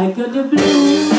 I got the blues.